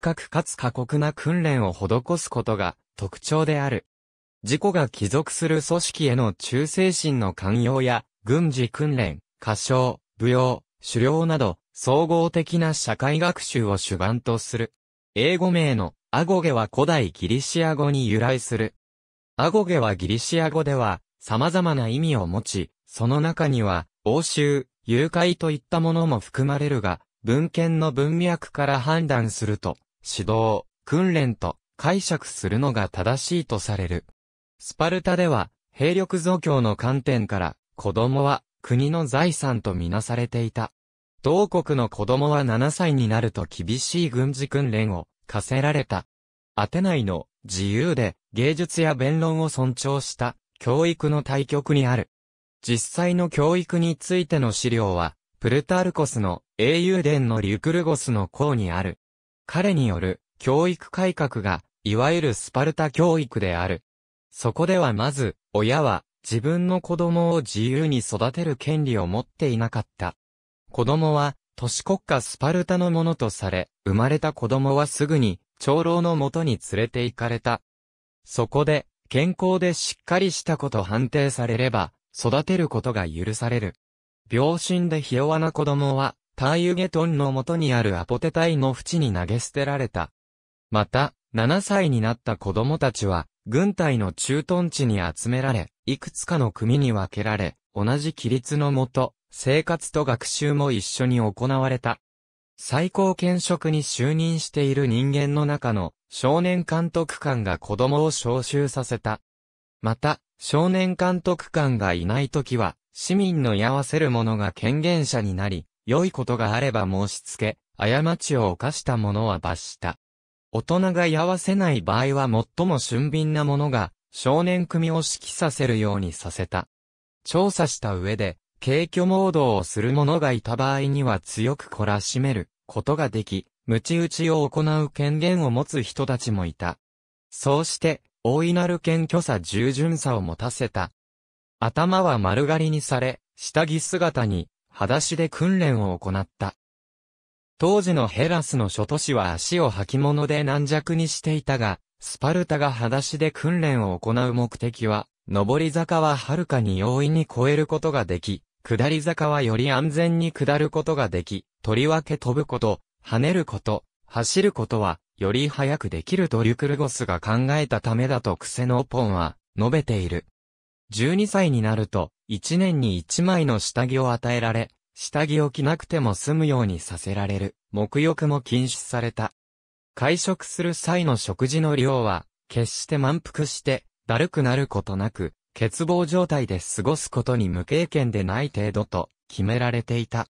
確かつ過酷な訓練を施すことが特徴である。自己が帰属する組織への忠誠心の寛容や、軍事訓練、歌唱、舞踊、狩猟など、総合的な社会学習を主眼とする。英語名のアゴゲは古代ギリシア語に由来する。アゴゲはギリシア語では様々な意味を持ち、その中には、欧州、誘拐といったものも含まれるが、文献の文脈から判断すると、指導、訓練と解釈するのが正しいとされる。スパルタでは、兵力増強の観点から、子供は国の財産とみなされていた。同国の子供は7歳になると厳しい軍事訓練を課せられた。アテナイの自由で芸術や弁論を尊重した教育の対極にある。実際の教育についての資料は、プルタルコスの英雄伝のリュクルゴスの項にある。彼による教育改革が、いわゆるスパルタ教育である。そこではまず、親は自分の子供を自由に育てる権利を持っていなかった。子供は、都市国家スパルタのものとされ、生まれた子供はすぐに、長老のもとに連れて行かれた。そこで、健康でしっかりしたこと判定されれば、育てることが許される。病身でひ弱な子供は、ターユゲトンのもとにあるアポテタイの淵に投げ捨てられた。また、7歳になった子供たちは、軍隊の駐屯地に集められ、いくつかの組に分けられ、同じ規律のもと、生活と学習も一緒に行われた。最高権職に就任している人間の中の少年監督官が子供を召集させた。また、少年監督官がいないときは、市民の居合わせる者が権限者になり、良いことがあれば申し付け、過ちを犯した者は罰した。大人が居合わせない場合は最も俊敏な者が少年組を指揮させるようにさせた。調査した上で、軽挙モードをする者がいた場合には強く懲らしめることができ、無知打ちを行う権限を持つ人たちもいた。そうして、大いなる謙虚さ従順さを持たせた。頭は丸刈りにされ、下着姿に、裸足で訓練を行った。当時のヘラスの諸都市は足を履物で軟弱にしていたが、スパルタが裸足で訓練を行う目的は、上り坂ははるかに容易に越えることができ、下り坂はより安全に下ることができ、とりわけ飛ぶこと、跳ねること、走ることは、より早くできるとリュクルゴスが考えたためだとクセノポンは、述べている。12歳になると、1年に1枚の下着を与えられ、下着を着なくても済むようにさせられる、沐浴も禁止された。会食する際の食事の量は、決して満腹して、だるくなることなく、欠乏状態で過ごすことに無経験でない程度と決められていた。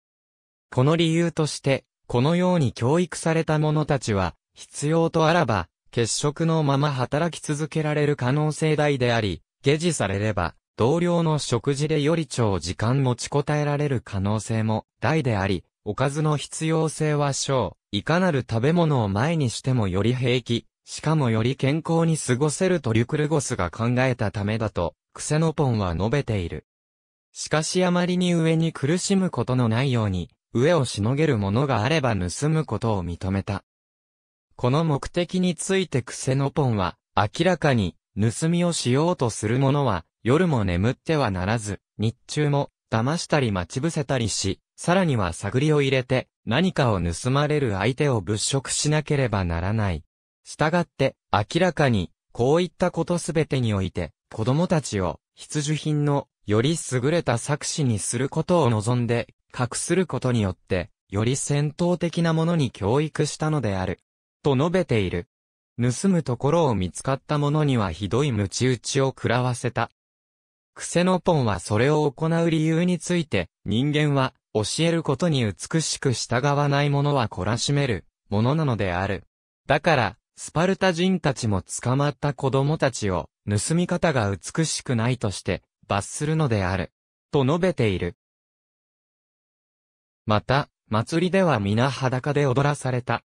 この理由として、このように教育された者たちは、必要とあらば、欠食のまま働き続けられる可能性大であり、下児されれば、同僚の食事でより長時間持ちこたえられる可能性も大であり、おかずの必要性は小、いかなる食べ物を前にしてもより平気、しかもより健康に過ごせるとリュクルゴスが考えたためだと、クセノポンは述べている。しかしあまりに上に苦しむことのないように、上をしのげるものがあれば盗むことを認めた。この目的についてクセノポンは、明らかに、盗みをしようとする者は、夜も眠ってはならず、日中も騙したり待ち伏せたりし、さらには探りを入れて何かを盗まれる相手を物色しなければならない。したがって明らかにこういったことすべてにおいて子供たちを必需品のより優れた作詞にすることを望んで隠することによってより戦闘的なものに教育したのである。と述べている。盗むところを見つかった者にはひどい鞭打ちを食らわせた。クセノポンはそれを行う理由について、人間は教えることに美しく従わない者は懲らしめるものなのである。だから、スパルタ人たちも捕まった子供たちを盗み方が美しくないとして罰するのである。と述べている。また、祭りでは皆裸で踊らされた。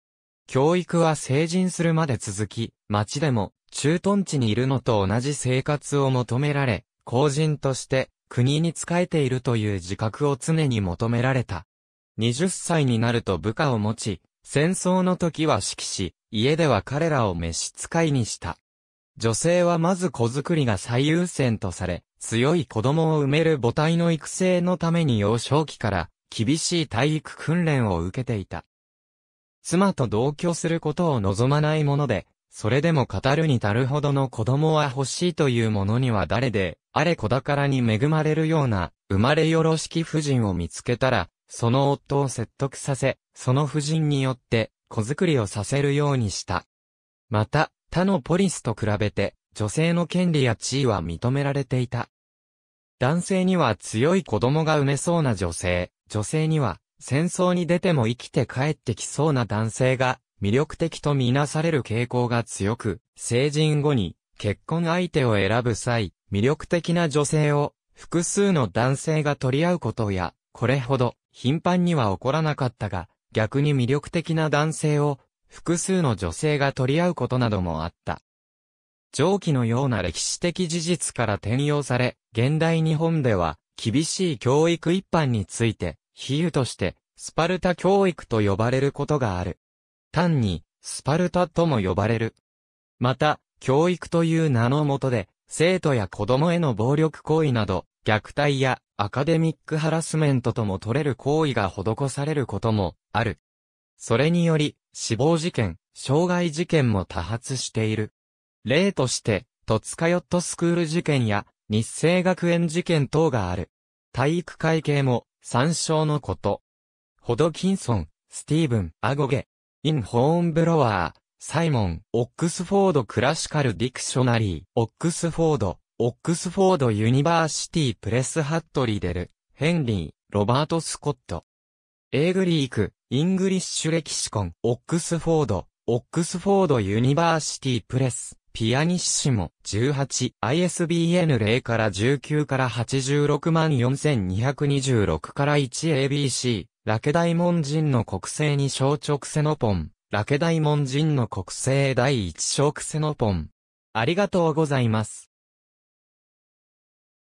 教育は成人するまで続き、町でも駐屯地にいるのと同じ生活を求められ、公人として国に仕えているという自覚を常に求められた。20歳になると部下を持ち、戦争の時は指揮し、家では彼らを召使いにした。女性はまず子作りが最優先とされ、強い子供を産める母体の育成のために幼少期から厳しい体育訓練を受けていた。妻と同居することを望まないもので、それでも語るに足るほどの子供は欲しいというものには誰で、あれ子宝に恵まれるような、生まれよろしき婦人を見つけたら、その夫を説得させ、その婦人によって、子作りをさせるようにした。また、他のポリスと比べて、女性の権利や地位は認められていた。男性には強い子供が産めそうな女性、女性には戦争に出ても生きて帰ってきそうな男性が魅力的とみなされる傾向が強く、成人後に結婚相手を選ぶ際、魅力的な女性を複数の男性が取り合うことや、これほど頻繁には起こらなかったが、逆に魅力的な男性を複数の女性が取り合うことなどもあった。上記のような歴史的事実から転用され、現代日本では厳しい教育一般について比喩として、スパルタ教育と呼ばれることがある。単に、スパルタとも呼ばれる。また、教育という名のもとで、生徒や子供への暴力行為など、虐待やアカデミックハラスメントとも取れる行為が施されることもある。それにより、死亡事件、傷害事件も多発している。例として、戸塚ヨットスクール事件や日生学園事件等がある。体育会系も参照のこと。 Hodkinson、Stephen、Agoge、in Hornblower、Simon、Oxford Classical Dictionary、Oxford、Oxford University Press・ハット Liddell、Henry、Robert Scott。エーグリーク、イングリッシュレキシコン、オックスフォード、オックスフォード・ユニバーシティ・プレス、ピアニッシモ、18、ISBN 0から19から86万4226から1 ABC、ラケダイモン人の国政に小直セノポン、ラケダイモン人の国政第一小クセノポン。ありがとうございます。